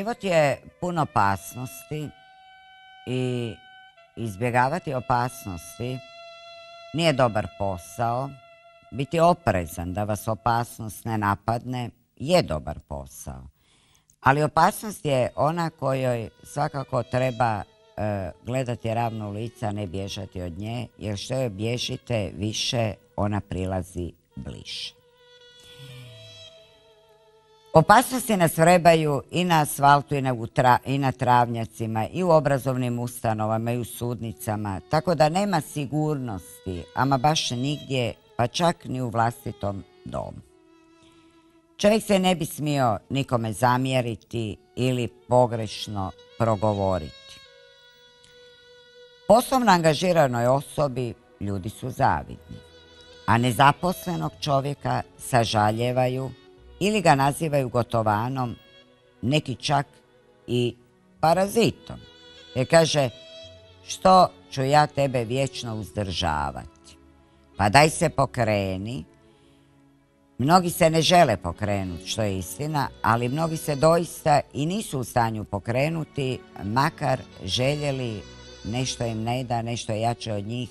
život je pun opasnosti i izbjegavati opasnosti nije dobar posao. Biti oprezan da vas opasnost ne napadne je dobar posao. Ali opasnost je ona kojoj svakako treba e, gledati ravno u lica, ne bježati od nje, jer što joj bježite više, ona prilazi bliže. Opasnosti nas vrebaju i na asfaltu i na, i na travnjacima i u obrazovnim ustanovama i u sudnicama, tako da nema sigurnosti, ama baš nigdje, pa čak ni u vlastitom domu. Čovjek se ne bi smio nikome zamjeriti ili pogrešno progovoriti. Poslovno angažiranoj osobi ljudi su zavidni, a nezaposlenog čovjeka sažaljevaju ili ga nazivaju gotovanom, neki čak i parazitom. Jer kaže, što ću ja tebe vječno uzdržavati? Pa daj se pokreni. Mnogi se ne žele pokrenuti, što je istina, ali mnogi se doista i nisu u stanju pokrenuti, makar željeli nešto im ne da, nešto jače od njih,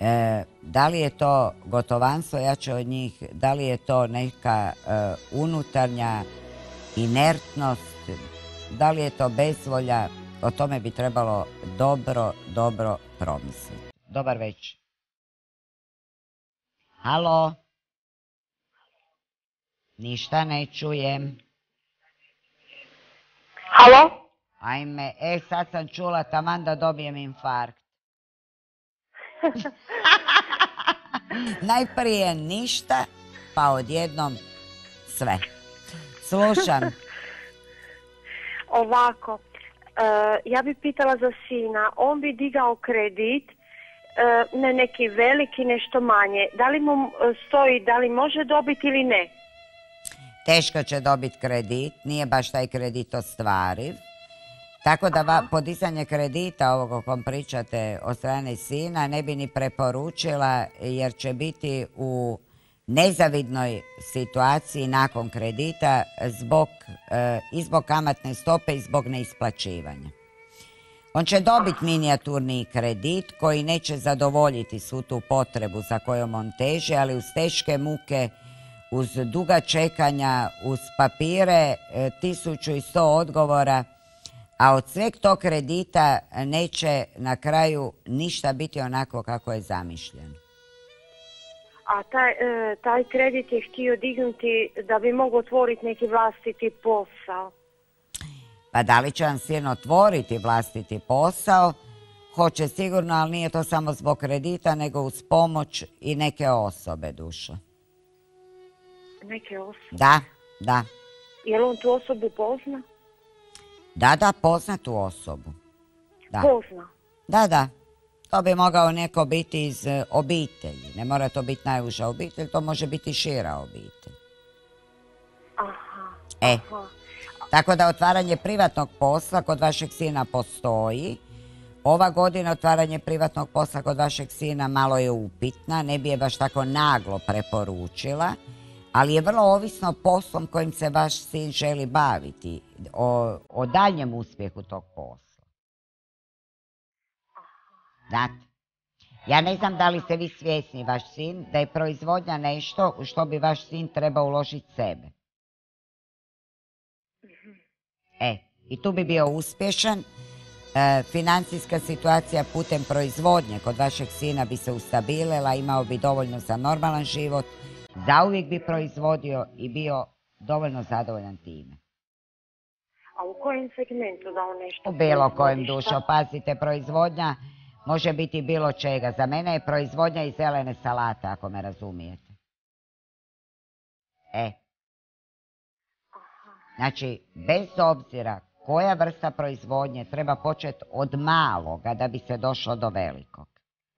E, da li je to gotovanstvo jače od njih, da li je to neka e, unutarnja inertnost, da li je to bezvolja, o tome bi trebalo dobro, dobro promisliti. Dobar večer. Halo? Ništa ne čujem. Halo? Ajme, e sad sam čula taman da dobijem infarkt. Najprije ništa, pa odjednom sve. Slušam. Ovako, e, ja bi pitala za sina, on bi digao kredit, e, ne neki veliki, nešto manje. Da li mu e, stoji, da li može dobiti ili ne? Teško će dobiti kredit, nije baš taj kredit ostvariv. Tako da podizanje kredita ovog o kom pričate od strane sina ne bi ni preporučila jer će biti u nezavidnoj situaciji nakon kredita zbog, e, i zbog kamatne stope i zbog neisplaćivanja. On će dobiti minijaturni kredit koji neće zadovoljiti svu tu potrebu za kojom on teži, ali uz teške muke, uz duga čekanja, uz papire, e, tisuću i sto odgovora, a od sveg tog kredita neće na kraju ništa biti onako kako je zamišljeno. A taj, e, taj kredit je htio dignuti da bi mogao otvoriti neki vlastiti posao. Pa da li će vam sin otvoriti vlastiti posao? Hoće sigurno, ali nije to samo zbog kredita, nego uz pomoć i neke osobe, duša. Neke osobe? Da, da. Jel on tu osobu pozna? Da, da, poznatu osobu. Da. Pozna? Da, da. To bi mogao neko biti iz e, obitelji. Ne mora to biti najuža obitelj, to može biti šira obitelj. Aha. E, tako da otvaranje privatnog posla kod vašeg sina postoji. Ova godina otvaranje privatnog posla kod vašeg sina malo je upitna, ne bi je baš tako naglo preporučila ali je vrlo ovisno poslom kojim se vaš sin želi baviti, o, o daljem uspjehu tog posla. Znate, ja ne znam da li ste vi svjesni, vaš sin, da je proizvodnja nešto u što bi vaš sin trebao uložiti sebe. E, i tu bi bio uspješan, e, financijska situacija putem proizvodnje kod vašeg sina bi se ustabilila, imao bi dovoljno za normalan život, zauvijek bi proizvodio i bio dovoljno zadovoljan time. A u kojem segmentu da on nešto... U bilo kojem dušo, pazite, proizvodnja može biti bilo čega. Za mene je proizvodnja i zelene salate, ako me razumijete. E. Znači, bez obzira koja vrsta proizvodnje treba početi od maloga da bi se došlo do velikog.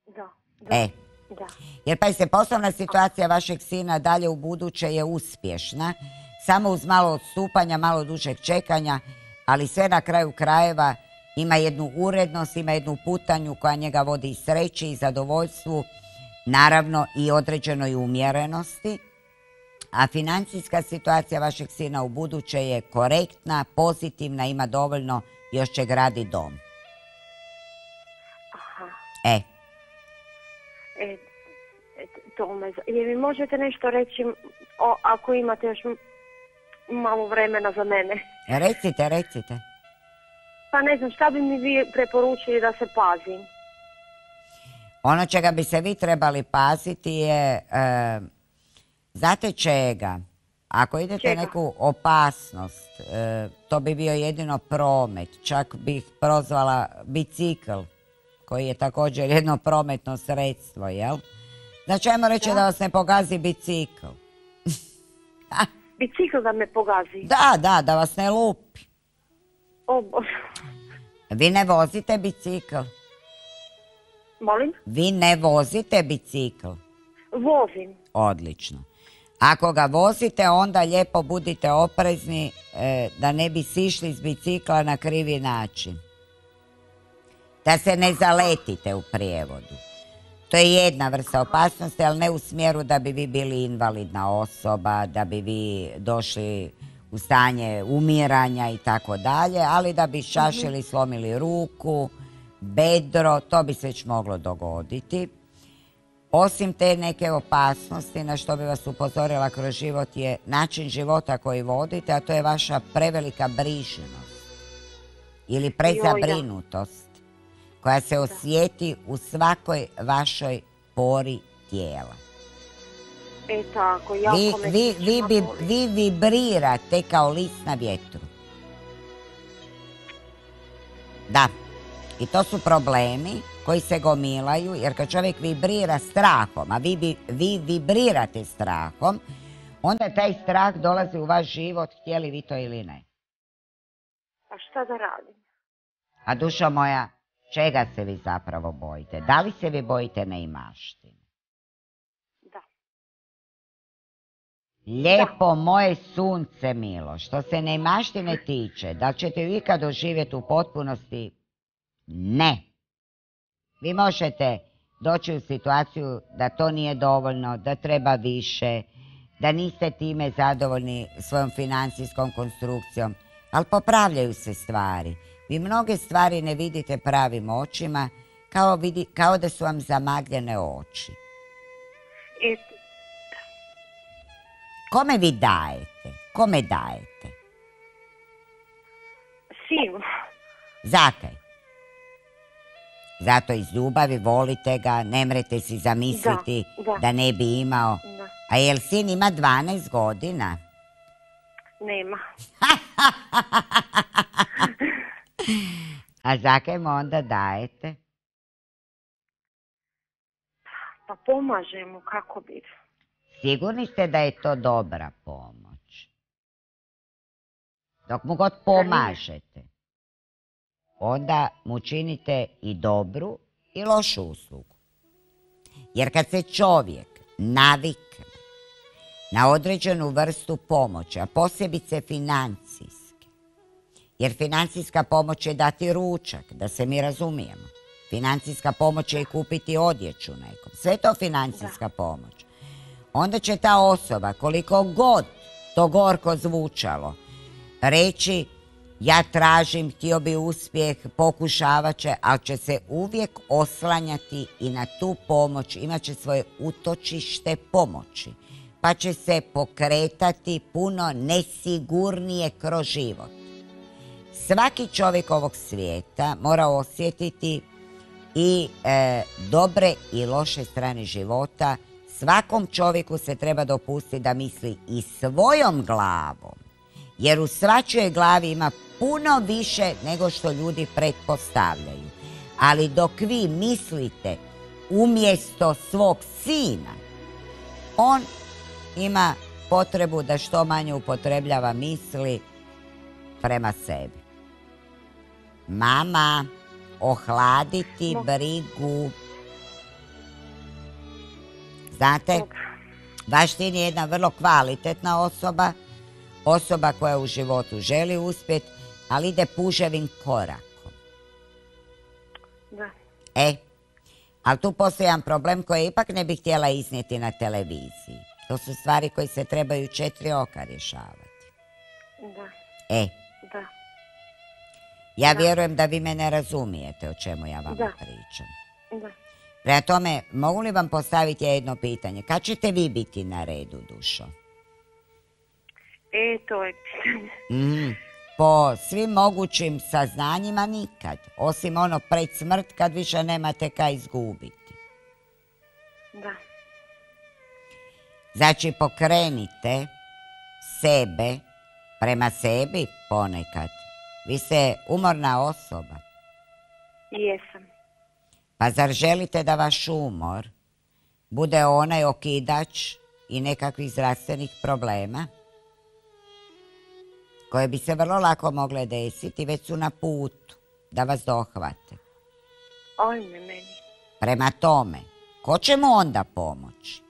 Da, da. E, da. Jer pa se poslovna situacija vašeg sina dalje u buduće je uspješna, samo uz malo odstupanja, malo dužeg čekanja, ali sve na kraju krajeva ima jednu urednost, ima jednu putanju koja njega vodi i sreći i zadovoljstvu, naravno i određenoj umjerenosti, a financijska situacija vašeg sina u buduće je korektna, pozitivna, ima dovoljno, još će graditi dom. Aha. E, E, e, to me... za- Je mi možete nešto reći o, ako imate još malo vremena za mene? recite, recite. Pa ne znam, šta bi mi vi preporučili da se pazim? Ono čega bi se vi trebali paziti je, e, znate čega? Ako idete Čega? neku opasnost, e, to bi bio jedino promet, čak bih prozvala bicikl, koji je također jedno prometno sredstvo, jel? Znači, ajmo reći da, vas ne pogazi bicikl. Bicikl da me pogazi. Da, da, da vas ne lupi. O, Bože. Vi ne vozite bicikl. Molim? Vi ne vozite bicikl. Vozim. Odlično. Ako ga vozite, onda lijepo budite oprezni e, da ne bi sišli s bicikla na krivi način. Da se ne zaletite u prijevodu. To je jedna vrsta opasnosti, ali ne u smjeru da bi vi bili invalidna osoba, da bi vi došli u stanje umiranja i tako dalje, ali da bi šašili, slomili ruku, bedro, to bi se već moglo dogoditi. Osim te neke opasnosti na što bi vas upozorila kroz život je način života koji vodite, a to je vaša prevelika brižnost ili prezabrinutost koja se osjeti u svakoj vašoj pori tijela. E tako, jako Vi, me vi, vi, bi- vi vibrirate kao list na vjetru. Da, i to su problemi koji se gomilaju, jer kad čovjek vibrira strahom, a vi, vi vibrirate strahom, onda taj strah dolazi u vaš život, htjeli vi to ili ne. A šta da radim? A dušo moja, čega se vi zapravo bojite? Da li se vi bojite neimaštine? Da. Lijepo moje sunce milo, što se neimaštine tiče, da ćete ju ikad doživjeti u potpunosti? Ne. Vi možete doći u situaciju da to nije dovoljno, da treba više, da niste time zadovoljni svojom financijskom konstrukcijom, ali popravljaju se stvari. Vi mnoge stvari ne vidite pravim očima, kao, vidi, kao da su vam zamagljene oči. E, Kome vi dajete? Kome dajete? sinu. Zakaj? Zato iz ljubavi volite ga, ne mrete si zamisliti Da, da. da ne bi imao. Da. A jel sin ima 12 godina? Nema. A zakaj mu onda dajete? Pa pomaže mu, kako bi. Sigurni ste da je to dobra pomoć? Dok mu god pomažete, onda mu činite i dobru i lošu uslugu. Jer kad se čovjek navikne na određenu vrstu pomoći, a posebice financijske, jer financijska pomoć je dati ručak, da se mi razumijemo. Financijska pomoć je i kupiti odjeću nekom. Sve to financijska pomoć. Onda će ta osoba, koliko god to gorko zvučalo, reći ja tražim, htio bi uspjeh, pokušavat će, ali će se uvijek oslanjati i na tu pomoć, imat će svoje utočište pomoći, pa će se pokretati puno nesigurnije kroz život. Svaki čovjek ovog svijeta mora osjetiti i e, dobre i loše strane života. Svakom čovjeku se treba dopustiti da misli i svojom glavom. Jer u svačoj glavi ima puno više nego što ljudi pretpostavljaju. Ali dok vi mislite umjesto svog sina, on ima potrebu da što manje upotrebljava misli prema sebi. Mama, ohladiti Mo- brigu. Znate, Dobro. vaš sin je jedna vrlo kvalitetna osoba, osoba koja u životu želi uspjeti, ali ide puževim korakom. Da. E, ali tu postoji jedan problem koji ipak ne bih htjela iznijeti na televiziji. To su stvari koje se trebaju četiri oka rješavati. Da, E. ja vjerujem da vi me ne razumijete o čemu ja vama Da. pričam. Da. Prema tome, mogu li vam postaviti jedno pitanje? Kad ćete vi biti na redu, dušo? E, to je pitanje. Mhm. Po svim mogućim saznanjima nikad. Osim ono pred smrt kad više nemate kaj izgubiti. Da, Znači pokrenite sebe prema sebi ponekad. Vi ste umorna osoba. jesam. Pa zar želite da vaš umor bude onaj okidač i nekakvih zdravstvenih problema? Koje bi se vrlo lako mogle desiti, već su na putu da vas dohvate. Ajme meni. Prema tome, ko će mu onda pomoći?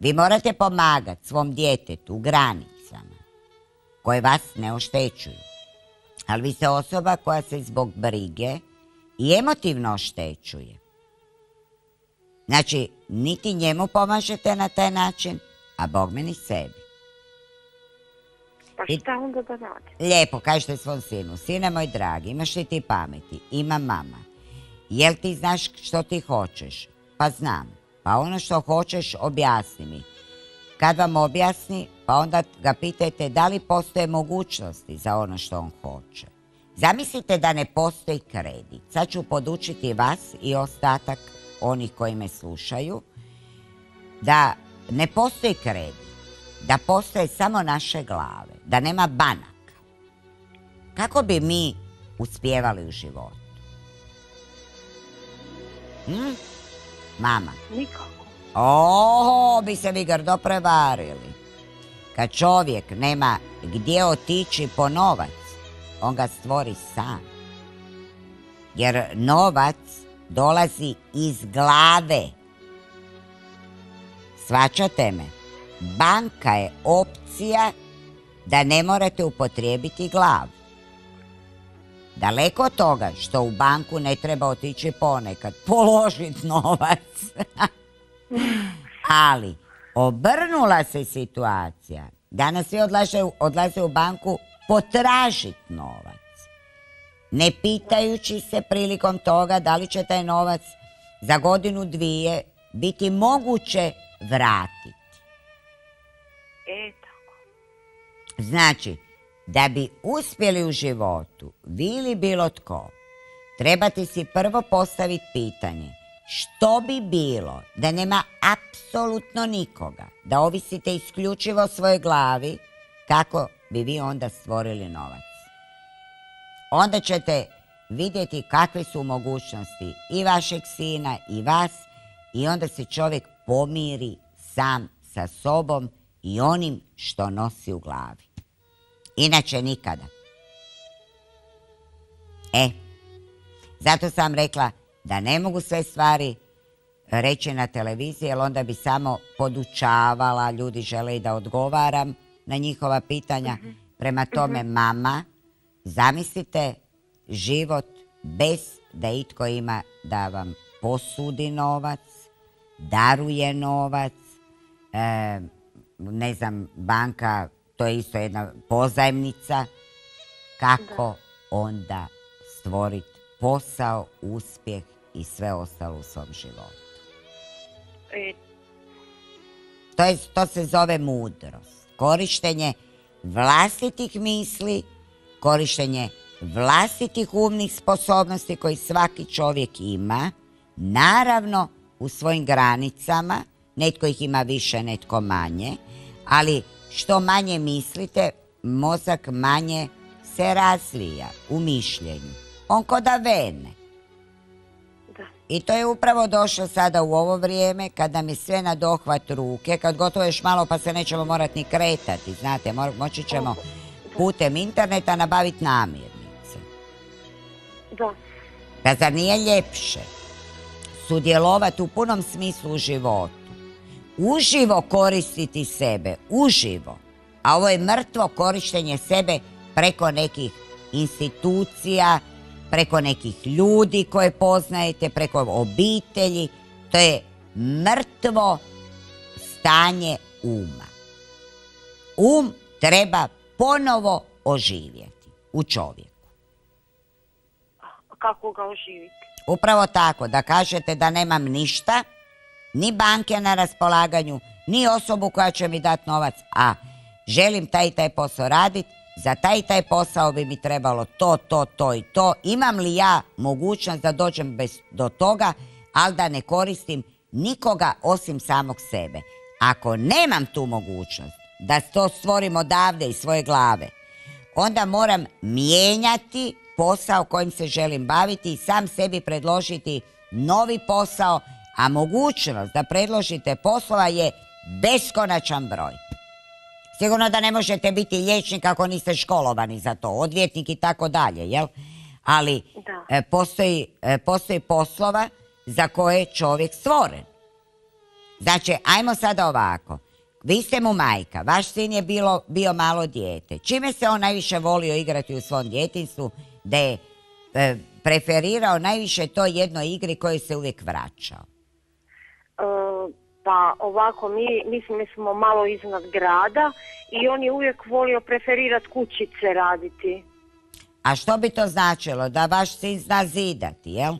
Vi morate pomagati svom djetetu u granicama koje vas ne oštećuju. Ali vi ste osoba koja se zbog brige i emotivno oštećuje. Znači, niti njemu pomažete na taj način, a Bog ni sebi. Pa šta onda da radim? Lijepo, kažete svom sinu, sine moj dragi, imaš li ti pameti? Ima mama. Jel ti znaš što ti hoćeš? Pa znam. Pa ono što hoćeš objasni mi. Kad vam objasni, pa onda ga pitajte da li postoje mogućnosti za ono što on hoće. Zamislite da ne postoji kredit. Sad ću podučiti vas i ostatak onih koji me slušaju da ne postoji kredit, da postoje samo naše glave, da nema banaka. Kako bi mi uspjevali u životu? Hm? Mama. Nikako. Oho, bi se vi grdo prevarili. Kad čovjek nema gdje otići po novac, on ga stvori sam. Jer novac dolazi iz glave. Svačate me? Banka je opcija da ne morate upotrijebiti glavu. Daleko od toga što u banku ne treba otići ponekad, položiti novac. Ali obrnula se situacija. Danas svi odlaze, u- odlaze u banku potražiti novac. Ne pitajući se prilikom toga da li će taj novac za godinu dvije biti moguće vratiti. E, tako. Znači, da bi uspjeli u životu, vi ili bilo tko, trebate si prvo postaviti pitanje što bi bilo da nema apsolutno nikoga, da ovisite isključivo o svojoj glavi, kako bi vi onda stvorili novac. Onda ćete vidjeti kakve su mogućnosti i vašeg sina i vas i onda se čovjek pomiri sam sa sobom i onim što nosi u glavi. Inače nikada. E, zato sam rekla da ne mogu sve stvari reći na televiziji, jer onda bi samo podučavala, ljudi žele i da odgovaram na njihova pitanja. Prema tome, mama, zamislite život bez da itko ima da vam posudi novac, daruje novac, e, ne znam, banka, to je isto jedna pozajmnica, kako onda stvoriti posao, uspjeh i sve ostalo u svom životu. E, To, je, to se zove mudrost. Korištenje vlastitih misli, korištenje vlastitih umnih sposobnosti koji svaki čovjek ima, naravno u svojim granicama, netko ih ima više, netko manje, ali što manje mislite, mozak manje se razvija u mišljenju. On ko da vene. da. I to je upravo došlo sada u ovo vrijeme kad nam je sve na dohvat ruke, kad gotovo još malo pa se nećemo morati ni kretati, znate, mo- moći ćemo putem interneta nabaviti namirnice. Da. Pa zar nije ljepše sudjelovati u punom smislu u životu? Uživo koristiti sebe, uživo. A ovo je mrtvo korištenje sebe preko nekih institucija, preko nekih ljudi koje poznajete, preko obitelji. To je mrtvo stanje uma. Um treba ponovo oživjeti u čovjeku. Kako ga oživiti? Upravo tako, da kažete da nemam ništa, ni banke na raspolaganju, ni osobu koja će mi dati novac, a želim taj i taj posao raditi, za taj i taj posao bi mi trebalo to, to, to i to. Imam li ja mogućnost da dođem bez, do toga, ali da ne koristim nikoga osim samog sebe. Ako nemam tu mogućnost da to stvorim odavde iz svoje glave, onda moram mijenjati posao kojim se želim baviti i sam sebi predložiti novi posao, a mogućnost da predložite poslova je beskonačan broj. Sigurno da ne možete biti liječnik ako niste školovani za to, odvjetnik i tako dalje, jel? Ali Da. e, postoji, e, postoji poslova za koje je čovjek stvoren. Znači, ajmo sada ovako. Vi ste mu majka, vaš sin je bilo, bio malo dijete. Čime se on najviše volio igrati u svom djetinstvu, da je e, preferirao najviše toj jednoj igri koju se uvijek vraćao? Pa ovako, mi, mislim, mi smo malo iznad grada i on je uvijek volio preferirat kućice raditi. A što bi to značilo? Da vaš sin zna zidati, jel?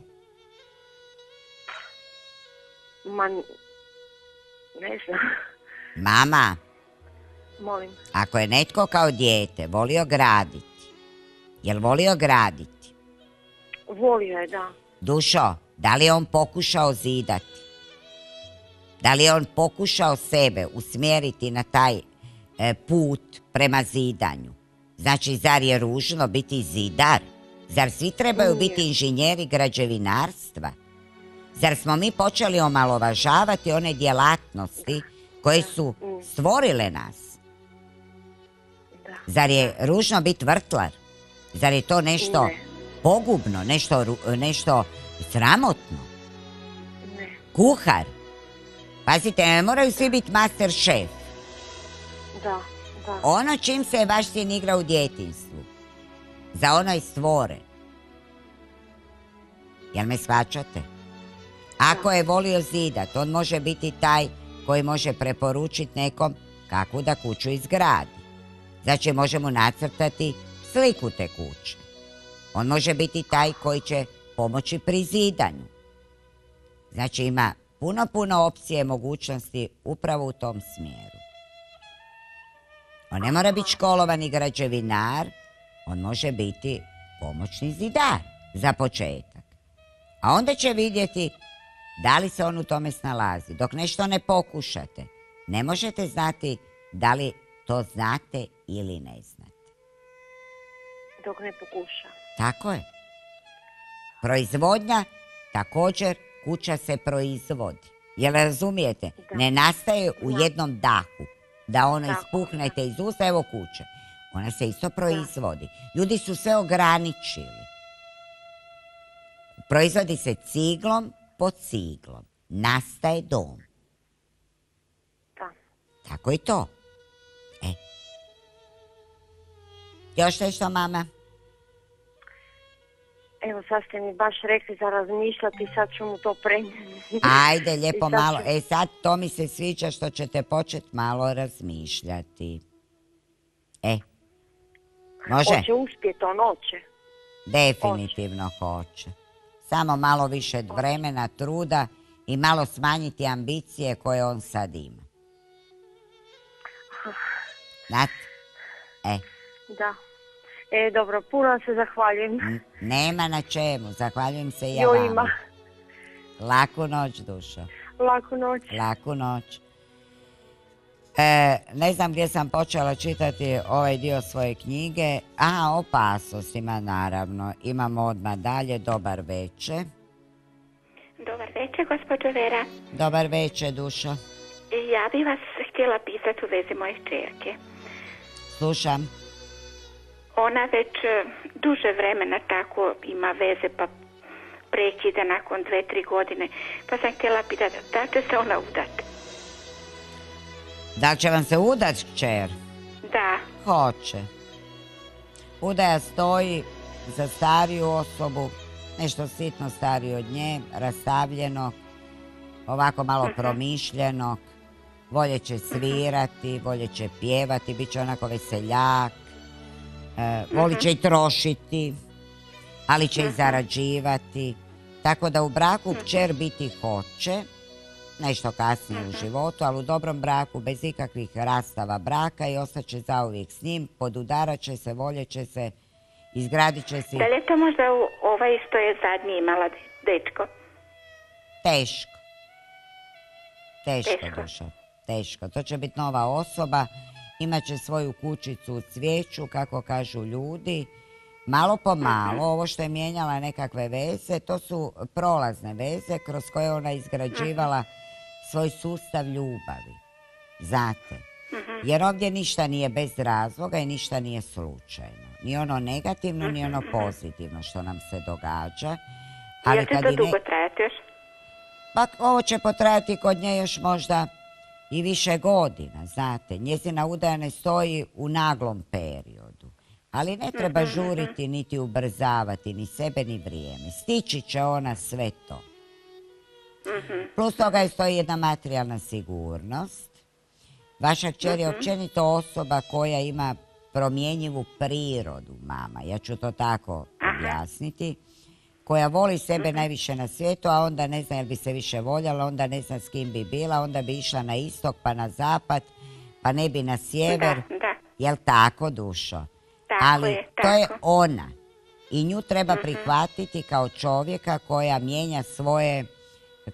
Ma, ne znam, Mama, molim. ako je netko kao dijete volio graditi, jel volio graditi? Volio je, da. Dušo, da li je on pokušao zidati? Da li je on pokušao sebe usmjeriti na taj e, put prema zidanju? Znači, zar je ružno biti zidar? Zar svi trebaju biti inženjeri građevinarstva? Zar smo mi počeli omalovažavati one djelatnosti koje su stvorile nas? Zar je ružno biti vrtlar? Zar je to nešto Ne. pogubno, nešto, nešto sramotno? Ne. Kuhar? Pazite, ne moraju svi biti master šef. Da, da. Ono čim se je vaš sin igra u djetinstvu, za ono je stvoren. Jel me shvaćate? Ako je volio zidat, on može biti taj koji može preporučiti nekom kakvu da kuću izgradi. Znači može mu nacrtati sliku te kuće. On može biti taj koji će pomoći pri zidanju. Znači ima puno, puno opcije i mogućnosti upravo u tom smjeru. On ne mora biti školovani građevinar, on može biti pomoćni zidar za početak. A onda će vidjeti da li se on u tome snalazi. Dok nešto ne pokušate, ne možete znati da li to znate ili ne znate. Dok ne pokuša. Tako je. Proizvodnja, također kuća se proizvodi. Jel razumijete? Da. Ne nastaje u Da. jednom dahu. Da ono ispuhnete iz usta, evo kuće. Ona se isto proizvodi. Ljudi su sve ograničili. Proizvodi se ciglom po ciglom. Nastaje dom. Tako i to. E. Još nešto, mama? Evo sad ste mi baš rekli za razmišljati, sad ću mu to prenijeti. Ajde, lijepo sad malo. ću- E sad, to mi se sviđa što ćete početi malo razmišljati. E, može? Hoće uspjeti, on hoće. Definitivno hoće. Samo malo više vremena, truda i malo smanjiti ambicije koje on sad ima. Znate? E, Da. E, dobro, puno vam se zahvaljujem. n- nema na čemu. Zahvaljujem se i ja Jo vama. ima. Laku noć, dušo. Laku noć. Laku noć. E, ne znam gdje sam počela čitati ovaj dio svoje knjige. Aha, o pasosima, naravno. Imamo odmah dalje. Dobar večer. Dobar večer, gospođo Vera. Dobar večer, dušo. Ja bi vas htjela pisati u vezi moje čerke. Slušam. Ona već e, duže vremena tako ima veze pa prekida nakon dve, tri godine. Pa sam htjela pitati da će se ona udati. Da će vam se udat kćer? Da, Hoće. Udaja stoji za stariju osobu, nešto sitno stariju od nje, rastavljenog, ovako malo promišljenog, voljet će svirati, voljet će pjevati, bit će onako veseljak, e, volit će i trošiti, ali će i zarađivati. Tako da u braku kćer biti hoće, nešto kasnije u životu, ali u dobrom braku, bez ikakvih rastava braka i ostaće zauvijek s njim, podudarat će se, voljet će se, izgradit će si... Da li je to možda u, ovaj što je zadnji imala dečko? Teško. Teško, Teško. duša. Teško. To će biti nova osoba, imat će svoju kućicu u cvijeću, kako kažu ljudi. Malo po malo, ovo što je mijenjala nekakve veze, to su prolazne veze kroz koje je ona izgrađivala svoj sustav ljubavi. Znate? Jer ovdje ništa nije bez razloga i ništa nije slučajno. Ni ono negativno, ni ono pozitivno što nam se događa. Ali Jel će to i ne- dugo trajati još? pa ovo će potrajati kod nje još možda i više godina, znate. Njezina udaja ne stoji u naglom periodu. Ali ne treba žuriti niti ubrzavati ni sebe ni vrijeme. Stići će ona sve to. Plus toga je stoji jedna materijalna sigurnost. Vaša kćer je općenito osoba koja ima promjenjivu prirodu, mama. Ja ću to tako objasniti. Koja voli sebe najviše na svijetu, a onda ne zna jel bi se više voljela, onda ne zna s kim bi bila, onda bi išla na istok pa na zapad, pa ne bi na sjever. Da, da. Jel tako, dušo? Tako Ali je, to je tako. ona. I nju treba prihvatiti kao čovjeka koja mijenja svoje,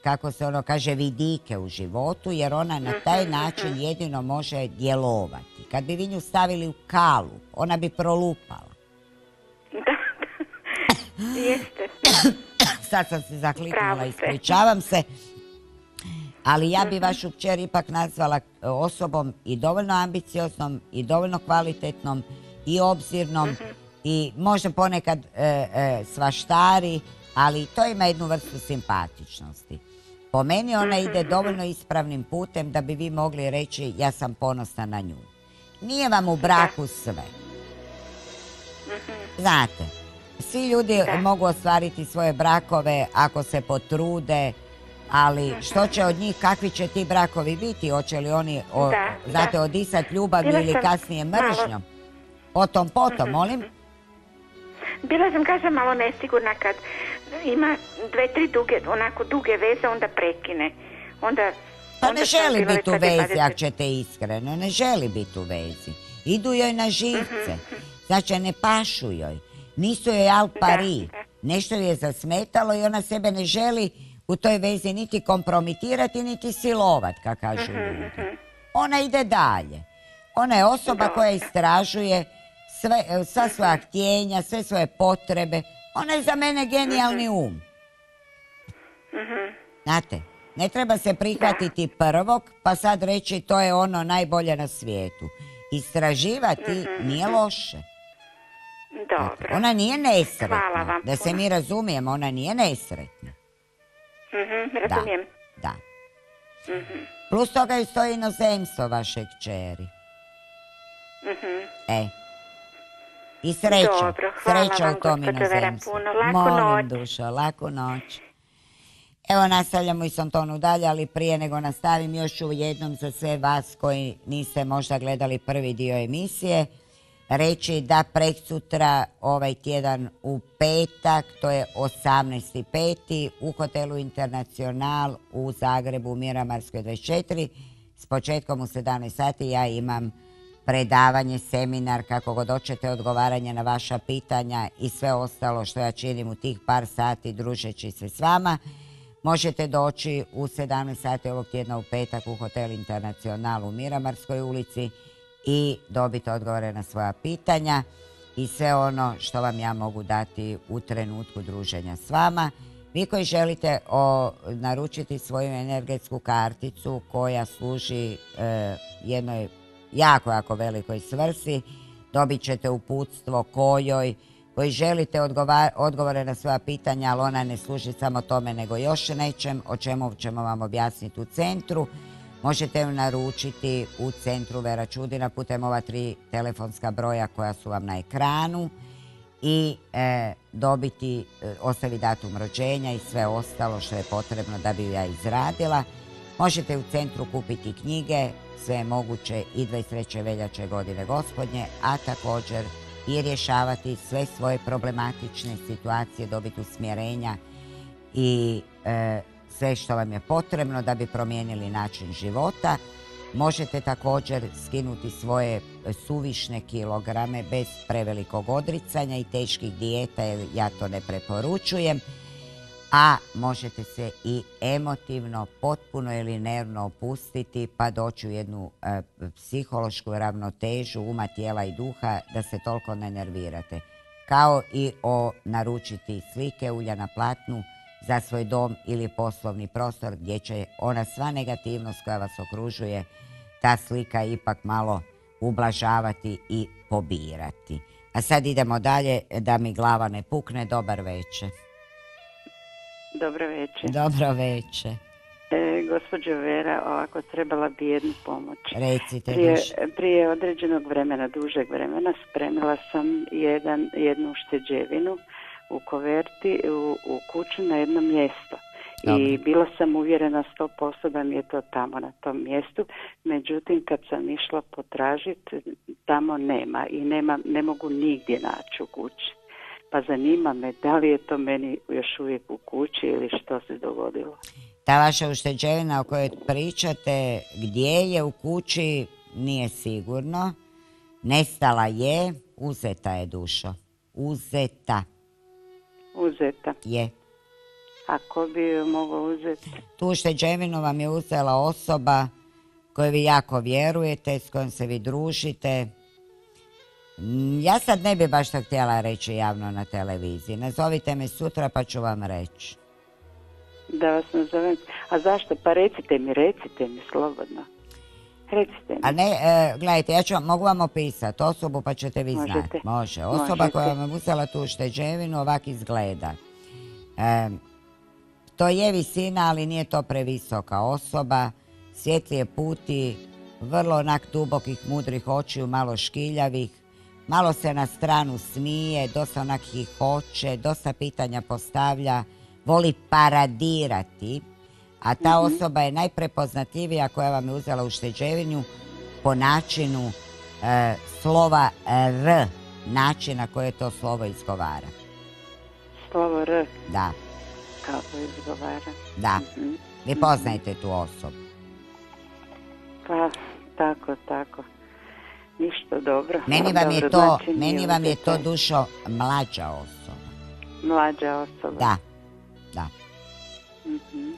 kako se ono kaže, vidike u životu, jer ona na taj način jedino može djelovati. Kad bi vi nju stavili u kalu, ona bi prolupala. Da. Sad sam se zakliknula, ispričavam se. Ali ja bi vašu kćer ipak nazvala e, osobom i dovoljno ambicioznom i dovoljno kvalitetnom i obzirnom i možda ponekad e, e, svaštari, ali to ima jednu vrstu simpatičnosti. Po meni ona ide dovoljno ispravnim putem da bi vi mogli reći ja sam ponosna na nju. Nije vam u braku sve. Znate, svi ljudi mogu ostvariti svoje brakove ako se potrude, ali što će od njih, kakvi će ti brakovi biti? Hoće li oni, o, Da, znate, da. odisat ljubavlju ili kasnije mržnjom? Potom, potom, molim? Bila sam, kažem, malo nesigurna kad ima dve, tri duge, onako duge veze, onda prekine. Onda, Pa onda ne želi biti u vezi, 20 ako ćete iskreno, ne želi biti u vezi. Idu joj na živce, znači ne pašu joj, nisu joj al pari, nešto je zasmetalo i ona sebe ne želi u toj vezi niti kompromitirati, niti silovat, kako kažu ljudi. Ona ide dalje. Ona je osoba koja istražuje sve, sva svoja htjenja, sve svoje potrebe. Ona je za mene genijalni um. Znate, ne treba se prihvatiti prvog, pa sad reći to je ono najbolje na svijetu. Istraživati nije loše. Dobro. Ona nije Hvala nesretna. vam Da se mi razumijemo, ona nije nesretna. Mhm, Da, razumijem. da. Plus toga je stoji inozemstvo vaše kćeri. E. I sreća. Dobro, hvala sreća vam, u tom inozemstvu. puno. Laku Molim, noć. dušo, laku noć. Evo nastavljamo i s tonu dalje, ali prije nego nastavim još ću jednom za sve vas koji niste možda gledali prvi dio emisije reći da preksutra ovaj tjedan u petak, to je 18.5. u hotelu Internacional u Zagrebu u Miramarskoj 24 s početkom u 17 sati ja imam predavanje, seminar, kako god hoćete, odgovaranje na vaša pitanja i sve ostalo što ja činim u tih par sati družeći se s vama. Možete doći u 17 sati ovog tjedna u petak u Hotel Internacional u Miramarskoj ulici i dobiti odgovore na svoja pitanja i sve ono što vam ja mogu dati u trenutku druženja s vama. Vi koji želite naručiti svoju energetsku karticu koja služi e, jednoj jako, jako velikoj svrsi, dobit ćete uputstvo kojoj koji želite odgovore na svoja pitanja, ali ona ne služi samo tome nego još nečem, o čemu ćemo vam objasniti u centru. Možete ju naručiti u centru Vera Čudina putem ova tri telefonska broja koja su vam na ekranu i e, dobiti, e, ostavi datum rođenja i sve ostalo što je potrebno da bi ja izradila. Možete u centru kupiti knjige, sve je moguće i 23. veljače godine gospodnje, a također i rješavati sve svoje problematične situacije, dobiti usmjerenja i e, sve što vam je potrebno da bi promijenili način života. Možete također skinuti svoje suvišne kilograme bez prevelikog odricanja i teških dijeta jer ja to ne preporučujem. A možete se i emotivno, potpuno ili nervno opustiti pa doći u jednu e, psihološku ravnotežu uma, tijela i duha da se toliko ne nervirate. Kao i o naručiti slike ulja na platnu za svoj dom ili poslovni prostor gdje će ona sva negativnost koja vas okružuje, ta slika ipak malo ublažavati i pobirati. A sad idemo dalje da mi glava ne pukne. Dobar večer. Dobro večer. Dobro večer. E, gospođo Vera, ovako trebala bi jednu pomoć. Recite Prije, prije određenog vremena, dužeg vremena, spremila sam jedan, jednu ušteđevinu u koverti u, u kuću na jedno mjesto. I Dobro. bila sam uvjerena 100% da mi je to tamo na tom mjestu. Međutim, kad sam išla potražiti, tamo nema i nema, ne mogu nigdje naći u kući. Pa zanima me da li je to meni još uvijek u kući ili što se dogodilo. Ta vaša ušteđevina o kojoj pričate, gdje je u kući, nije sigurno. Nestala je, uzeta je dušo. Uzeta Uzeta. je. Ako bi ju mogao uzeti. Tu ušteđevinu vam je uzela osoba koju vi jako vjerujete, s kojom se vi družite. Mm, Ja sad ne bi baš to htjela reći javno na televiziji. Nazovite me sutra pa ću vam reći. Da vas nazovem. A zašto? Pa recite mi, recite mi slobodno. Recite mi. A ne, e, gledajte, ja ću vam, mogu vam opisati osobu pa ćete vi Možete. znati. Može. Osoba Možete. koja vam je uzela tu ušteđevinu ovak izgleda. E, to je visina, ali nije to previsoka osoba. Svjetlije puti, vrlo onak dubokih, mudrih očiju, malo škiljavih. Malo se na stranu smije, dosta onak hoće, dosta pitanja postavlja, voli paradirati, a ta osoba je najprepoznatljivija koja vam je uzela ušteđevinu po načinu e, slova R, način na koje to slovo izgovara. Slovo R, Da, kako izgovara. da. Mhm. Vi poznajete tu osobu. Pa, tako, tako. Ništa dobro. Meni vam je Dobro, to, znači meni vam je to dušo mlađa osoba. Mlađa osoba. Da.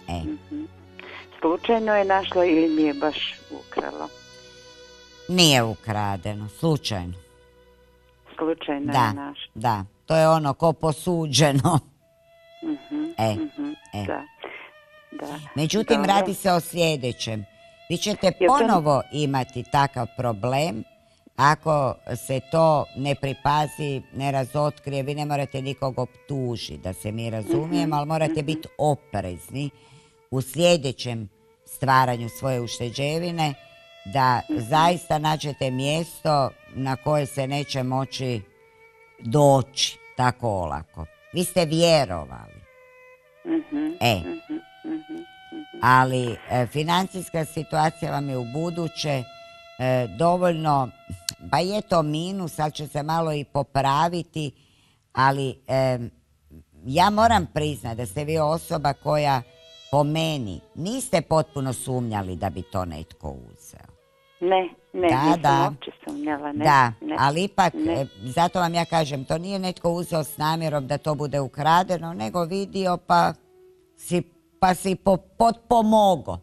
Mhm, E. mhm. Slučajno je našla ili mi je baš ukrala? Nije ukradeno, slučajno. Slučajno Da, je našla. da. To je ono ko posuđeno. Mhm, E, mhm, e. Da, da. Međutim, Dobro. radi se o sljedećem. Vi ćete ponovo imati takav problem ako se to ne pripazi, ne razotkrije, vi ne morate nikog optužiti, da se mi razumijemo, ali morate biti oprezni u sljedećem stvaranju svoje ušteđevine, da zaista nađete mjesto na koje se neće moći doći tako olako. Vi ste vjerovali. Mhm, E, mhm, mhm. ali e, financijska situacija vam je u buduće e, dovoljno, pa je to minus, ali će se malo i popraviti, ali e, ja moram priznati da ste vi osoba koja po meni niste potpuno sumnjali da bi to netko uzeo. Ne, ne, Da, nisam da. uopće sumnjala. Ne, da, ne. ali ipak, ne. e, zato vam ja kažem, to nije netko uzeo s namjerom da to bude ukradeno, nego vidio pa si, pa si po, potpomogo.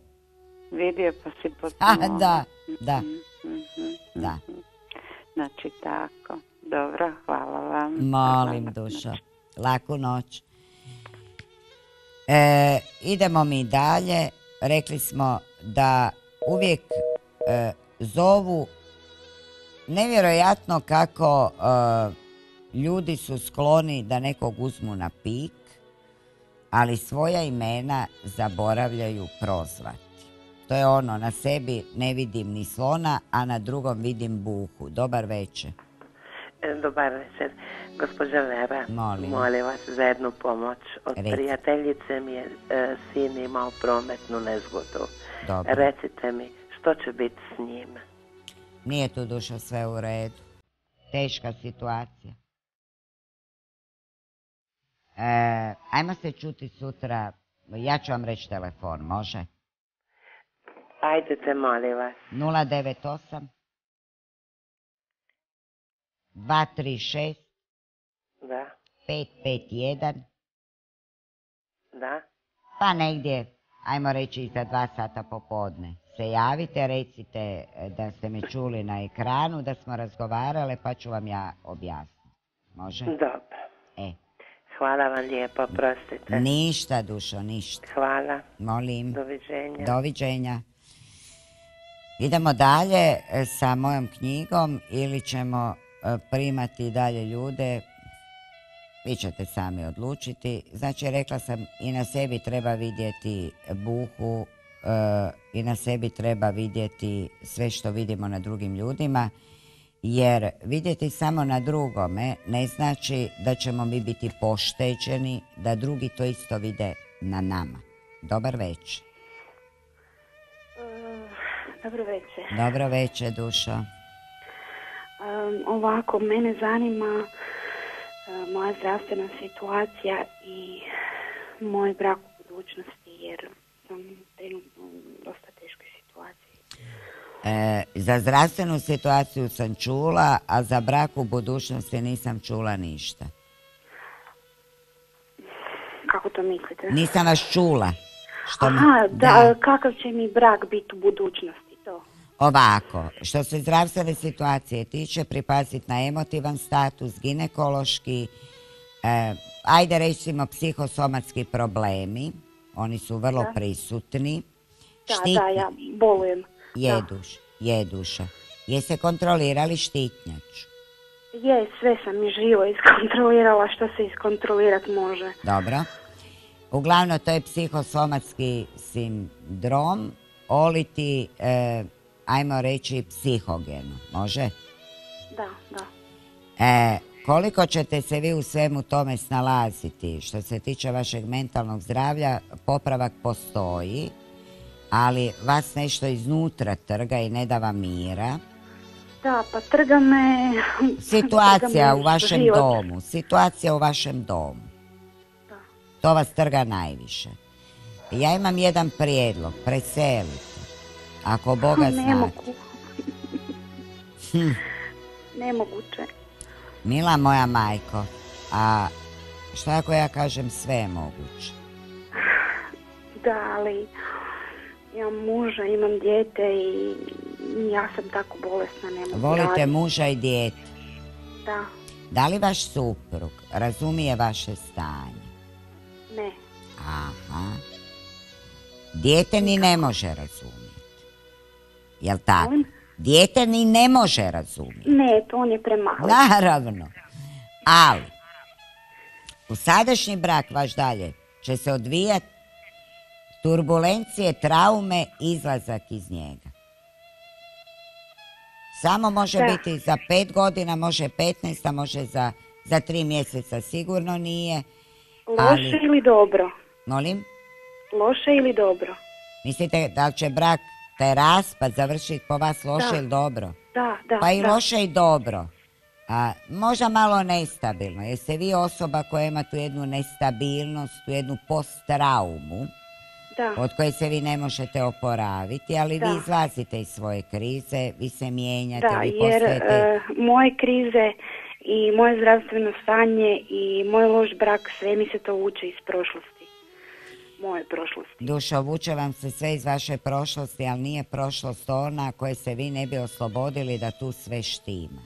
Vidio pa si A, potpomogao. da, da, Mhm, da. Znači tako. Dobro, hvala vam. Molim, Hvala. dušo. Laku noć. E, idemo mi dalje. Rekli smo da uvijek e, zovu nevjerojatno kako e, ljudi su skloni da nekog uzmu na pik, ali svoja imena zaboravljaju prozvati. To je ono, na sebi ne vidim ni slona, a na drugom vidim buhu. Dobar večer. E, Dobar večer. Gospođa Vera, Molim. vas za jednu pomoć. Od Reci. prijateljice mi je e, sin imao prometnu nezgodu. Dobro. Recite mi, što će biti s njim? Nije tu duša sve u redu. Teška situacija. E, ajmo se čuti sutra. Ja ću vam reći telefon, može? Ajdete, molim vas. 098 236 Da, 551 da. pa negdje, ajmo reći iza dva sata popodne. Se javite, recite e, da ste me čuli na ekranu, da smo razgovarale, pa ću vam ja objasniti. Može? Dobro. E, Hvala vam lijepo, prostite. ništa dušo, ništa. Hvala. Molim. Doviđenja. Doviđenja. Idemo dalje e, sa mojom knjigom ili ćemo primati i dalje ljude. Vi ćete sami odlučiti. Znači, rekla sam, i na sebi treba vidjeti buhu e, i na sebi treba vidjeti sve što vidimo na drugim ljudima, jer vidjeti samo na drugome ne znači da ćemo mi biti pošteđeni, da drugi to isto vide na nama. Dobar večer. Dobro večer. Dobro večer, dušo. Um, ovako, mene zanima uh, moja zdravstvena situacija i moj brak u budućnosti jer sam trenutno u dosta teškoj situaciji. E, za zdravstvenu situaciju sam čula, a za brak u budućnosti nisam čula ništa. Kako to mislite? Nisam vas čula. Što mi- Aha, da, kakav će mi brak biti u budućnosti. Ovako, što se zdravstvene situacije tiče, pripaziti na emotivan status, ginekološki, e, ajde recimo psihosomatski problemi, oni su vrlo Da. prisutni. Da, da, ja bolujem. Je duš, je duša. Jeste kontrolirali štitnjaču? Je, sve sam i živo iskontrolirala što se iskontrolirat može. Dobro. Uglavnom, to je psihosomatski sindrom, oliti, e, ajmo reći, psihogenu. Može? Da, da. E, koliko ćete se vi u svemu tome snalaziti? Što se tiče vašeg mentalnog zdravlja, popravak postoji, ali vas nešto iznutra trga i ne da vam mira. Da, pa trga me... Situacija trga me u vašem život. domu, situacija u vašem domu. Da. To vas trga najviše. Ja imam jedan prijedlog, preselite. Ako Boga ne znate. mogu. Nemoguće. Mila moja majko, a što ako ja kažem sve je moguće? Da, ali imam muža, imam dijete i ja sam tako bolesna, ne mogu Volite raditi. muža i dijete. Da, Da li vaš suprug razumije vaše stanje? ne. Aha. Dijete ni ne može razumjeti. Jel tako? Dijete ni ne može razumjeti. Ne, to on je premali. Naravno. Ali, u sadašnji brak vaš dalje će se odvijati turbulencije, traume, izlazak iz njega. Samo može Da. biti za pet godina, može 15, a može za, za tri mjeseca sigurno nije. Loše ali- ili dobro? Molim? Loše ili dobro? Mislite da će brak, taj raspad završiti po vas loše Da. ili dobro? Da, da, Pa i da. loše i dobro. A, možda malo nestabilno, jer ste vi osoba koja ima tu jednu nestabilnost, tu jednu post-traumu, Da, od koje se vi ne možete oporaviti, ali vi izlazite iz svoje krize, vi se mijenjate, da, vi jer postajete... e, moje krize i moje zdravstveno stanje i moj loš brak, sve mi se to vuče iz prošlosti. Moje prošlosti. Dušo, vuče vam se sve iz vaše prošlosti, ali nije prošlost ona koje se vi ne bi oslobodili da tu sve štima.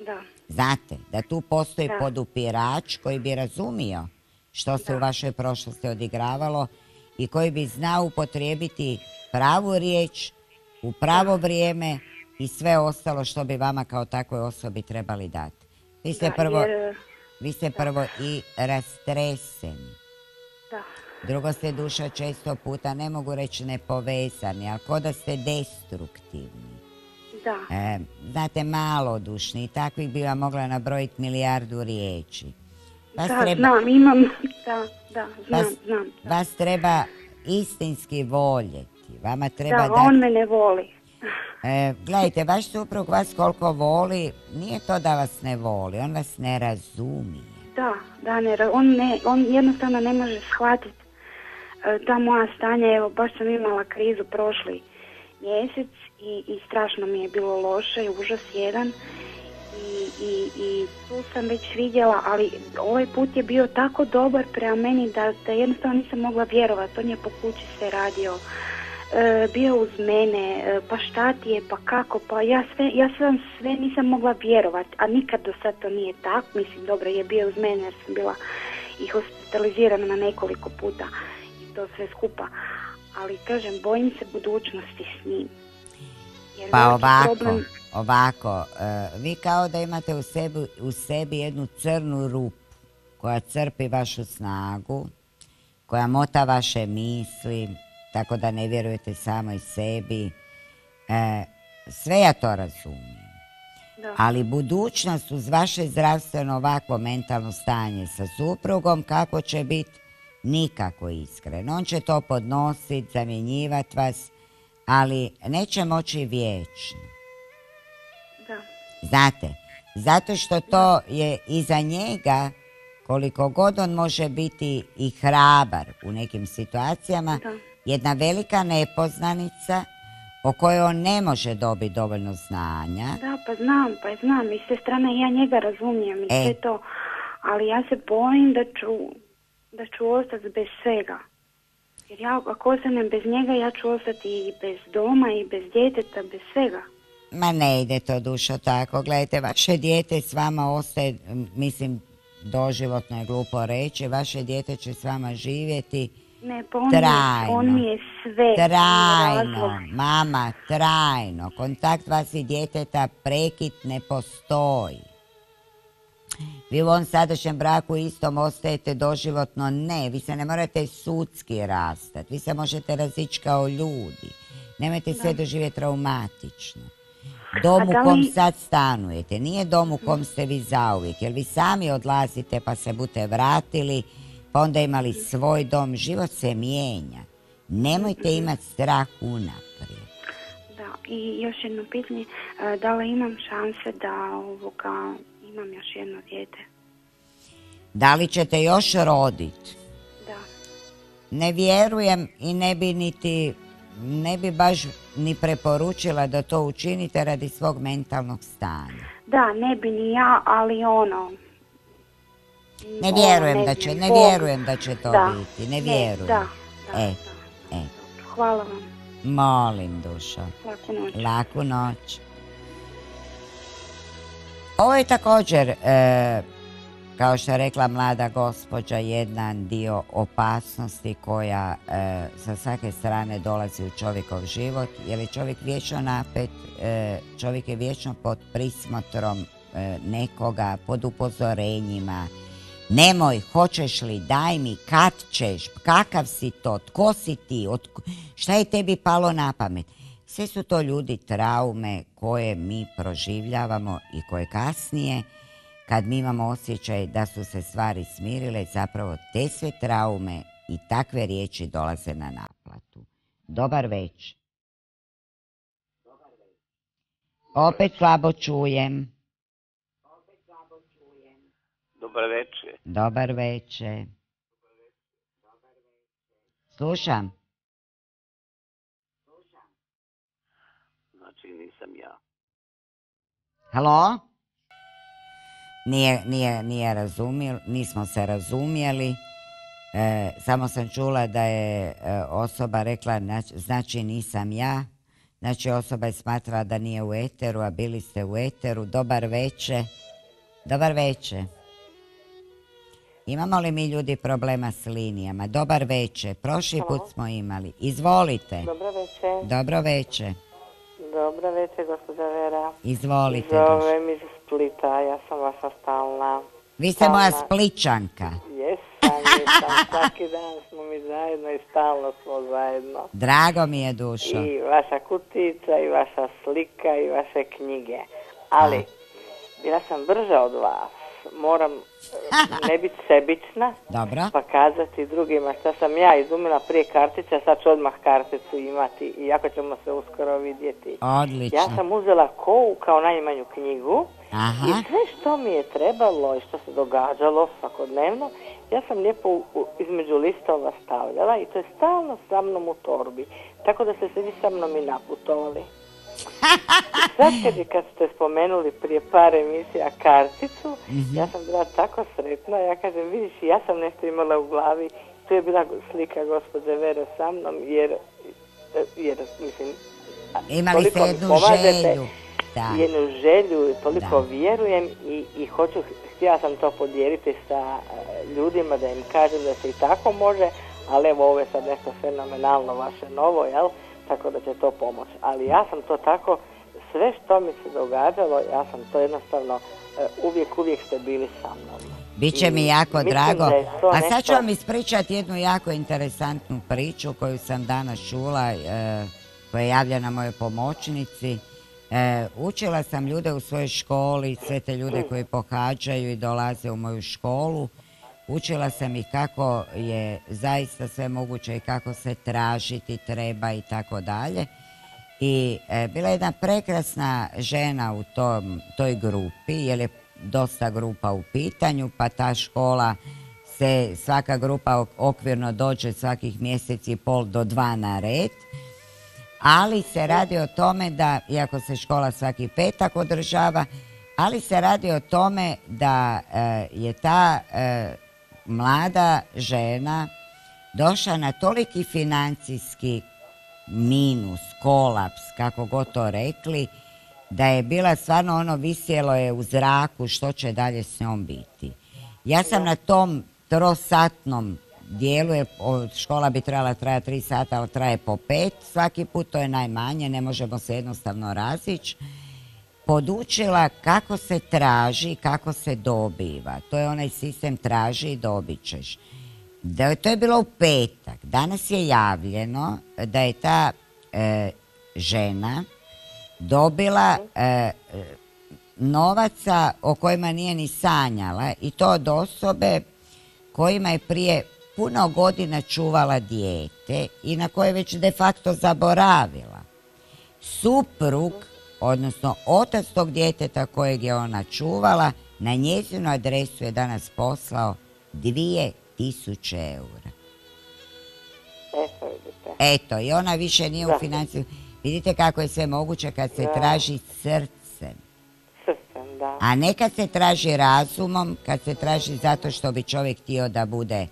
Da, Znate, da tu postoji Da. podupirač koji bi razumio što se Da. u vašoj prošlosti odigravalo i koji bi znao upotrijebiti pravu riječ u pravo vrijeme i sve ostalo što bi vama kao takvoj osobi trebali dati. Vi ste prvo, jer, vi ste prvo i rastreseni. da, Drugo ste duša često puta, ne mogu reći nepovezani, ali ko da ste destruktivni. Da. E, znate, malodušni i takvih bi vam mogla nabrojiti milijardu riječi. Vas da, treba, znam, imam, da, da, znam, vas, znam. Da, vas treba istinski voljeti. Vama treba da dati on me ne voli. E, gledajte, vaš suprug vas koliko voli, nije to da vas ne voli, on vas ne razumije. Da, da, ne, on, ne, on jednostavno ne može shvatiti ta moja stanja. Evo, baš sam imala krizu prošli mjesec i, i strašno mi je bilo loše i užas jedan. I, i, I tu sam već vidjela, ali ovaj put je bio tako dobar prema meni da, da jednostavno nisam mogla vjerovati. On je po kući sve radio, e, bio uz mene, e, pa šta ti je, pa kako, pa ja sve, ja sam sve nisam mogla vjerovati, a nikad do sad to nije tako, mislim dobro je bio uz mene jer sam bila i hospitalizirana na nekoliko puta to sve skupa, ali kažem, bojim se budućnosti s njim. Jer Pa ovako, problem- ovako, e, vi kao da imate u sebi, u sebi jednu crnu rupu koja crpi vašu snagu, koja mota vaše misli, tako da ne vjerujete samoj sebi. E, sve ja to razumijem. Da. Ali budućnost uz vaše zdravstveno ovakvo mentalno stanje sa suprugom kako će biti nikako iskreno. On će to podnositi, zamjenjivati vas, ali neće moći vječno. da. Znate, zato što to je iza njega, koliko god on može biti i hrabar u nekim situacijama, Da. jedna velika nepoznanica o kojoj on ne može dobiti dovoljno znanja. Da, pa znam, pa znam, i s te strane ja njega razumijem i E. sve to, ali ja se bojim da ću, da ću ostati bez svega. Jer ja ako ostanem bez njega, ja ću ostati i bez doma i bez djeteta, bez svega. Ma ne ide to dušo tako. Gledajte, vaše dijete s vama ostaje, mislim, doživotno je glupo reći, vaše dijete će s vama živjeti Ne, pa on, mi je, Trajno. on mi je sve. trajno, mama, trajno. Kontakt vas i djeteta prekid ne postoji. Vi u ovom sadašnjem braku istom ostajete doživotno ne, vi se ne morate sudski rastati, vi se možete razići kao ljudi. Nemojte sve doživjeti traumatično. Dom u kom sad stanujete, nije dom u kom ste vi zauvijek, jer vi sami odlazite pa se budete vratili, pa onda imali svoj dom, život se mijenja. Nemojte imati strah unaprijed. Da, i još jedno pitanje, e, da li imam šanse da ovoga, imam još jedno dijete? Da li ćete još roditi? Da, Ne vjerujem i ne bi niti, ne bi baš ni preporučila da to učinite radi svog mentalnog stanja. da, ne bi ni ja, ali ono... Ne ono, vjerujem da će, ne vjerujem da će to Da. biti, ne vjerujem. da, da, E, e. Hvala vam, Molim dušo. laku noć. Laku noć. Ovo je također, e, kao što je rekla mlada gospođa, jedan dio opasnosti koja e, sa svake strane dolazi u čovjekov život, jer je čovjek vječno napet, e, čovjek je vječno pod prismotrom e, nekoga, pod upozorenjima, Nemoj, hoćeš li, daj mi, kad ćeš, kakav si to, tko si ti, od, šta je tebi palo na pamet. Sve su to ljudi traume koje mi proživljavamo i koje kasnije, kad mi imamo osjećaj da su se stvari smirile, zapravo te sve traume i takve riječi dolaze na naplatu. Dobar već. Opet slabo čujem. Dobar večer. Dobar večer. Slušam. Znači nisam ja. Halo? Nije, nije, nije razumio, nismo se razumjeli. E, samo sam čula da je e, osoba rekla, znači, znači nisam ja. Znači osoba je smatrala da nije u eteru, a bili ste u eteru. Dobar večer. Dobar večer. Imamo li mi ljudi problema s linijama? Dobar večer. Prošli put smo imali. Izvolite. Dobro večer. Dobro večer. Dobro večer, gospođa Vera. Izvolite. Zovem iz Splita, ja sam vaša stalna. Vi ste moja spličanka. Jes, nisam. Svaki dan smo mi zajedno i stalno smo zajedno. Drago mi je dušo. I vaša kutica i vaša slika i vaše knjige. Ali, bila sam brža od vas. Moram ne biti sebična, Dobro. pa kazati drugima šta sam ja izumila prije kartice, sad ću odmah karticu imati, iako ćemo se uskoro vidjeti. Odlično. Ja sam uzela kovu kao najmanju knjigu Aha. i sve što mi je trebalo i što se događalo svakodnevno, ja sam lijepo u- u- između listova stavljala i to je stalno sa mnom u torbi. Tako da ste se vi sa mnom i naputovali. Sad kad, je- kad ste spomenuli prije par emisija karticu, ja sam bila tako sretna, ja kažem, vidiš, ja sam nešto imala u glavi, tu je bila slika gospođe Vere sa mnom, jer, jer mislim, Imali ste jednu želju. Da. jednu želju toliko Da. vjerujem i, i hoću, htjela sam to podijeliti sa e, ljudima da im kažem da se i tako može, ali evo ovo je sad nešto fenomenalno vaše novo, jel? Tako da će to pomoći. Ali ja sam to tako, sve što mi se događalo, ja sam to jednostavno, e, uvijek, uvijek ste bili sa mnom. Biće mi jako drago. A sad ću vam ispričati jednu jako interesantnu priču koju sam danas čula, e, koja je javljena mojoj pomoćnici. E, učila sam ljude u svojoj školi, sve te ljude koji pohađaju i dolaze u moju školu. Učila sam ih kako je zaista sve moguće i kako se tražiti treba i tako dalje. I e, bila je jedna prekrasna žena u tom, toj grupi, jer je dosta grupa u pitanju, pa ta škola se, svaka grupa ok- okvirno dođe svakih mjesec i pol do dva na red. Ali se radi o tome da, iako se škola svaki petak održava, ali se radi o tome da e, je ta e, mlada žena došla na toliki financijski minus, kolaps, kako god to rekli, da je bila stvarno ono visjelo je u zraku što će dalje s njom biti. Ja sam na tom trosatnom dijelu, jer o, škola bi trebala trajati tri sata, ali traje po pet, svaki put to je najmanje, ne možemo se jednostavno razići, podučila kako se traži, kako se dobiva. To je onaj sistem traži i dobit ćeš. Da, to je bilo u petak. Danas je javljeno da je ta e, žena dobila e, e, novaca o kojima nije ni sanjala i to od osobe kojima je prije puno godina čuvala dijete i na koje je već de facto zaboravila. Suprug, odnosno otac tog djeteta kojeg je ona čuvala, na njezinu adresu je danas poslao 2000 eura. Eto vidite. Eto, i ona više nije u financiju. Vidite kako je sve moguće kad se Da. traži srcem. Srcem, da. A ne kad se traži razumom, kad se traži zato što bi čovjek htio da bude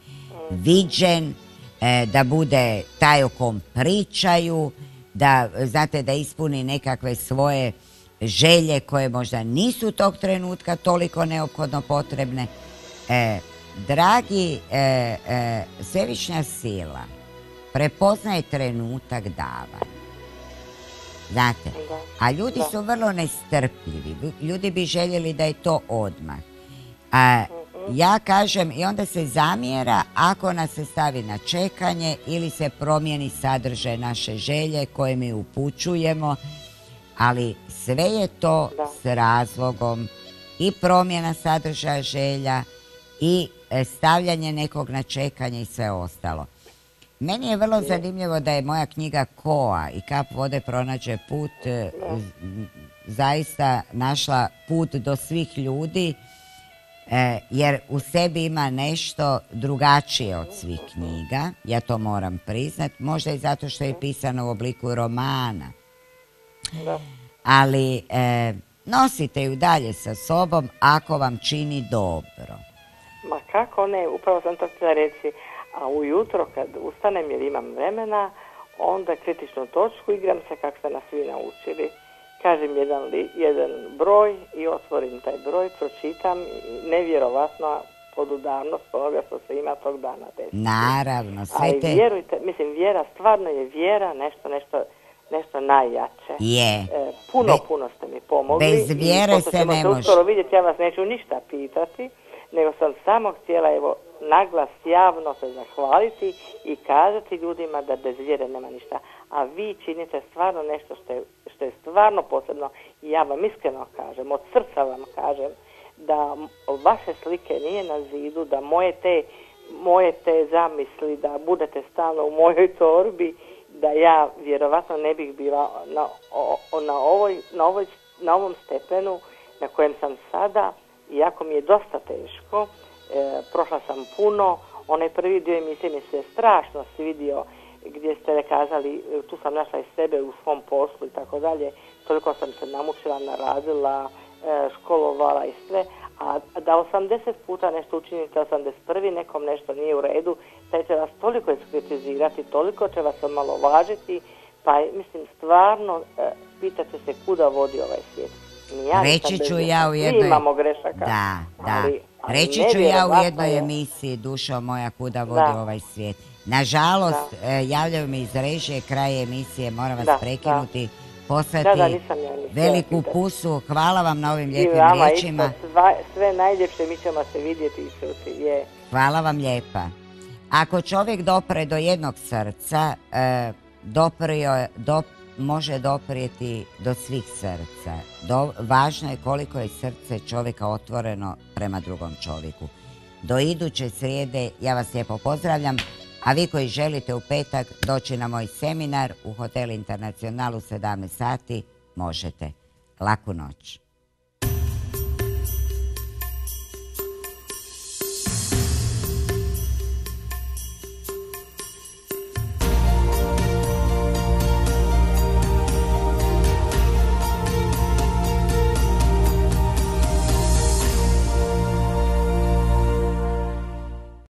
viđen, e, da bude taj o kom pričaju, da, znate, da ispuni nekakve svoje želje koje možda nisu tog trenutka toliko neophodno potrebne. E, dragi e, e, svevišnja sila prepoznaje trenutak davanja. Znate, a ljudi su vrlo nestrpljivi. Ljudi bi željeli da je to odmah. A ja kažem i onda se zamjera ako nas se stavi na čekanje ili se promijeni sadržaj naše želje koje mi upućujemo, ali sve je to Da. s razlogom i promjena sadržaja želja i e, stavljanje nekog na čekanje i sve ostalo. Meni je vrlo zanimljivo da je moja knjiga Koa i kap vode pronađe put e, zaista našla put do svih ljudi e, jer u sebi ima nešto drugačije od svih knjiga, ja to moram priznat, možda i zato što je pisano u obliku romana, Da. ali e, nosite ju dalje sa sobom ako vam čini dobro. Ma kako ne, upravo sam to htjela reći. A ujutro kad ustanem jer imam vremena, onda kritičnu točku igram se kako ste nas svi naučili. Kažem jedan, li, jedan broj i otvorim taj broj, pročitam i nevjerovatno podudarnost onoga što se ima tog dana desiti. Naravno, sve Ali te... vjerujte, mislim vjera, stvarno je vjera nešto, nešto, nešto najjače. Je. E, puno, Be- puno ste mi pomogli. bez vjere se ne može. uskoro vidjeti, ja vas neću ništa pitati, nego sam samo htjela evo naglas javno se zahvaliti i kazati ljudima da bez vjere nema ništa. A vi činite stvarno nešto što je, što je stvarno posebno. I ja vam iskreno kažem, od srca vam kažem, da vaše slike nije na zidu, da moje te, moje te zamisli, da budete stalno u mojoj torbi, da ja vjerovatno ne bih bila na, o- na, ovoj, na, ovoj, na ovom stepenu na kojem sam sada, iako mi je dosta teško, e, prošla sam puno, onaj prvi dio emisije mi se strašno svidio gdje ste kazali, e, tu sam našla i sebe u svom poslu i tako dalje, toliko sam se namučila, naradila, e, školovala i sve, a da 80 puta nešto učinite, 81. nekom nešto nije u redu, taj će vas toliko iskritizirati, toliko će vas omalovažiti, pa mislim stvarno e, pitate se kuda vodi ovaj svijet. Ja Reći ću ja u jednoj... imamo grešaka. Da, da. ali- ali Reći ću ja u jednoj je. emisiji Dušo moja kuda vodi Da. ovaj svijet. Nažalost, e, javljaju mi iz režije kraj emisije, moram vas Da, prekinuti, poslati Da, da, ja htjela veliku pitati. pusu. Hvala vam na ovim I lijepim vama riječima. sva, sve najljepše, mi ćemo se vidjeti i čuti, je. Hvala vam lijepa. Ako čovjek dopre do jednog srca, e, doprio, dop- može doprijeti do svih srca. Do, važno je koliko je srce čovjeka otvoreno prema drugom čovjeku. Do iduće srijede ja vas lijepo pozdravljam, a vi koji želite u petak doći na moj seminar u Hotel u 17 sati, možete. Laku noć.